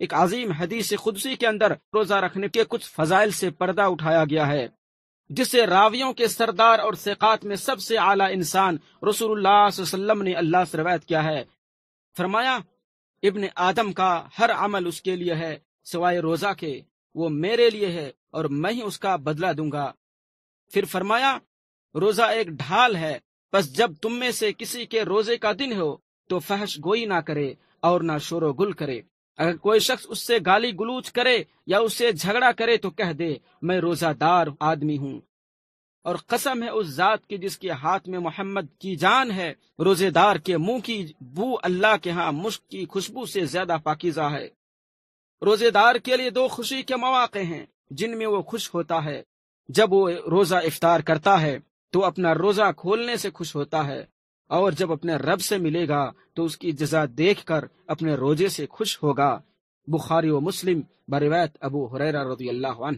एक अजीम हदीस खुदसी के अंदर रोजा रखने के कुछ फजाइल से पर्दा उठाया गया है जिसे रावियों के सरदार और सेकात में सबसे आला इंसान रसूलुल्लाह ने अल्लाह से रवायत किया है। फरमाया, इब्न आदम का हर अमल उसके लिए है, सिवाय रोजा के, वो मेरे लिए है और मैं ही उसका बदला दूँगा। फिर फरमाया, रोजा एक ढाल है, बस जब तुम में से किसी के रोज़े का दिन हो तो फहश गोई ना करे और ना शोरो गुल करे। अगर कोई शख्स उससे गाली गुलूच करे या उससे झगड़ा करे तो कह दे, मैं रोजादार आदमी हूँ। और कसम है उस जात की जिसके हाथ में मोहम्मद की जान है, रोजेदार के मुँह की बू अल्लाह के यहाँ मुश्क की खुशबू से ज़्यादा पाकिजा है। रोजेदार के लिए दो खुशी के मौके हैं, जिनमें वो खुश होता है। जब वो रोजा इफ्तार करता है तो अपना रोजा खोलने से खुश होता है। और जब अपने रब से मिलेगा तो उसकी जजा देखकर अपने रोज़े से खुश होगा। बुखारी व मुस्लिम, बरिवायत अबू हुरैरा रदी अल्लाह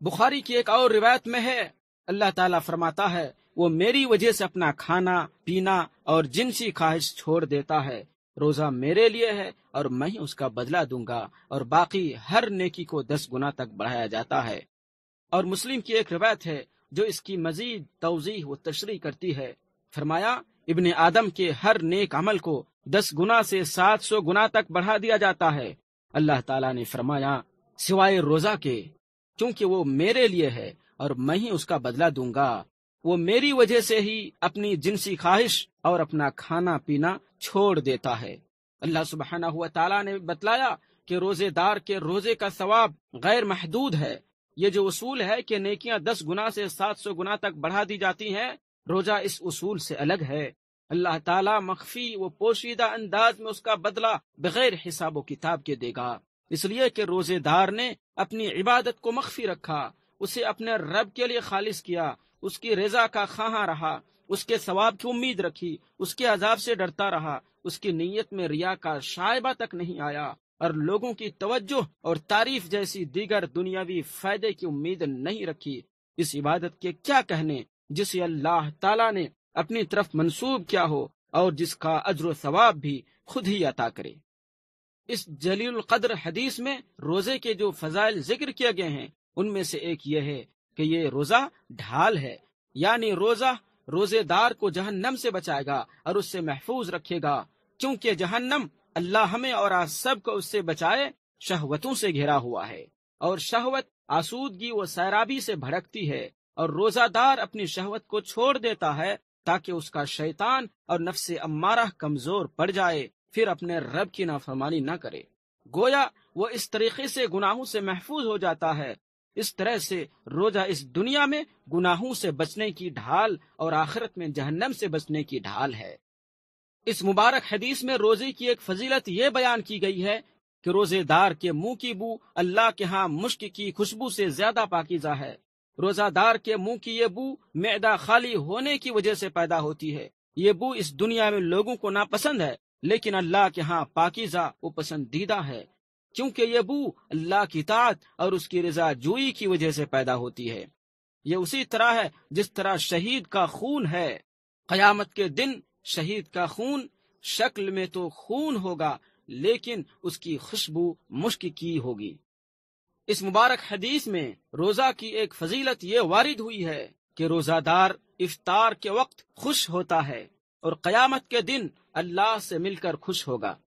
बुखारी की एक और रिवायत में है, अल्लाह ताला फरमाता है, वो मेरी वजह से अपना खाना, पीना और जिनसी ख्वाहिश छोड़ देता है। रोजा मेरे लिए है और मैं ही उसका बदला दूँगा और बाकी हर नेकी को दस गुना तक बढ़ाया जाता है। और मुस्लिम की एक रिवायत है, जो इसकी मजीद तोजी व तशरी करती है। फरमाया, इब्न आदम के हर नेक अमल को दस गुना से सात सौ गुना तक बढ़ा दिया जाता है। अल्लाह ताला ने फरमाया, सिवाय रोजा के, क्योंकि वो मेरे लिए है और मैं ही उसका बदला दूँगा। वो मेरी वजह से ही अपनी जिनसी ख्वाहिश और अपना खाना पीना छोड़ देता है। अल्लाह सुबहाना हुआ ताला ने बतलाया कि रोजेदार के रोज़े का सवाब गैर महदूद है। ये जो उसूल है कि नेकियाँ दस गुना से सात सौ गुना तक बढ़ा दी जाती हैं रोजा इस उसूल से अलग है। अल्लाह ताला मख्फी व पोशीदा अंदाज में उसका बदला बगैर हिसाब किताब के देगा। इसलिए कि रोजेदार ने अपनी इबादत को मख्फी रखा, उसे अपने रब के लिए खालिश किया, उसकी रजा का खाहा रहा, उसके सवाब की उम्मीद रखी, उसके अजाब से डरता रहा, उसकी नीयत में रिया का शायबा तक नहीं आया। और लोगों की तवज्जो और तारीफ़ जैसी दीगर दुनियावी फ़ायदे की उम्मीद नहीं रखी। इस इबादत के क्या कहने? जिसे अल्लाह ताला ने अपनी तरफ़ मंसूब किया हो और जिसका अजर सवाब भी खुद ही अता करे। इस जलील कद्र हदीस में रोज़े के जो फजाइल ज़िक्र किए गए हैं, उनमें से एक ये है कि ये रोजा ढाल है, यानी रोजा रोजेदार को जहन्नम से बचाएगा और उससे महफूज रखेगा। क्योंकि जहन्नम अल्लाह हमें और आज सबको उससे बचाए, शहवतों से घिरा हुआ है और शहवत आसूदगी व सैराबी से भड़कती है। और रोजादार अपनी शहवत को छोड़ देता है ताकि उसका शैतान और नफ्स अम्मारा कमज़ोर पड़ जाए, फिर अपने रब की नाफरमानी न करे। गोया वो इस तरीके से गुनाहों से महफूज हो जाता है। इस तरह से रोजा इस दुनिया में गुनाहों से बचने की ढाल और आखिरत में जहन्नम से बचने की ढाल है। इस मुबारक हदीस में रोज़े की एक फजीलत ये बयान की गई है कि रोजेदार के मुँह की बू अल्लाह के यहाँ मुश्क की खुशबू से ज़्यादा पाकिजा है। रोजादार के मुँह की ये बू मैदा खाली होने की वजह से पैदा होती है। ये बू इस दुनिया में लोगों को नापसंद है, लेकिन अल्लाह के यहाँ पाकिजा वो पसंदीदा है, क्योंकि ये बू अल्लाह की तात और उसकी रजा जुई की वजह से पैदा होती है। ये उसी तरह है जिस तरह शहीद का खून है। कयामत के दिन शहीद का खून शक्ल में तो खून होगा, लेकिन उसकी खुशबू मुश्क की होगी। इस मुबारक हदीस में रोजा की एक फजीलत ये वारिद हुई है कि रोजादार इफ्तार के वक्त खुश होता है और कयामत के दिन अल्लाह से मिलकर खुश होगा।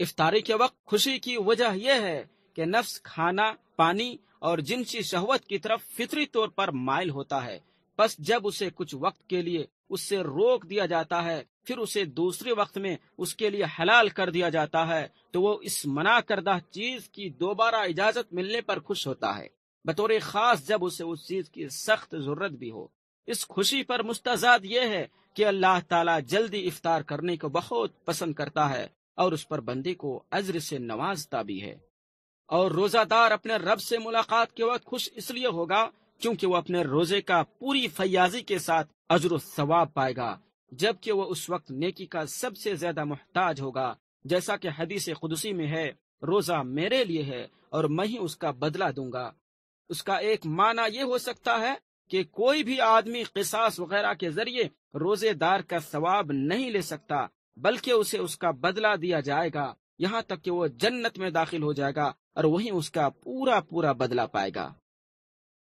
इफ्तारी के वक्त खुशी की वजह यह है कि नफ्स, खाना, पानी और जिनसी शहवत की तरफ़ फितरी तौर पर माइल होता है। बस जब उसे कुछ वक्त के लिए उससे रोक दिया जाता है फिर उसे दूसरे वक्त में उसके लिए हलाल कर दिया जाता है तो वो इस मना करदा चीज़ की दोबारा इजाज़त मिलने पर खुश होता है। बतौर खास जब उसे उस चीज़ की सख्त ज़रूरत भी हो। इस खुशी पर मुस्तजाद ये है कि अल्लाह ताला जल्दी इफ्तार करने को बहुत पसंद करता है और उस पर बंदी को अज्र से नवाजता भी है। और रोजादार अपने रब से मुलाकात के वक्त खुश इसलिए होगा क्योंकि वो अपने रोज़े का पूरी फयाजी के साथ अजर सवाब पाएगा। जबकि वो उस वक्त नेकी का सबसे ज़्यादा मोहताज होगा, जैसा कि हदीस खुदसी में है, रोजा मेरे लिए है और मैं ही उसका बदला दूँगा। उसका एक माना ये हो सकता है कि कोई भी आदमी किसास वगैरह के ज़रिए रोजेदार का सवाब नहीं ले सकता, बल्कि उसे उसका बदला दिया जाएगा। यहाँ तक कि वो जन्नत में दाखिल हो जाएगा और वहीं उसका पूरा पूरा बदला पाएगा।